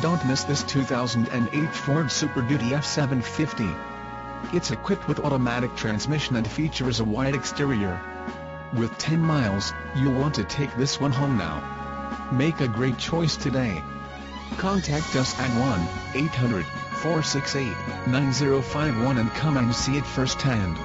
Don't miss this 2008 Ford Super Duty F750. It's equipped with automatic transmission and features a wide exterior. With 10 miles, you'll want to take this one home now. Make a great choice today. Contact us at 1-800-468-9051 and come and see it firsthand.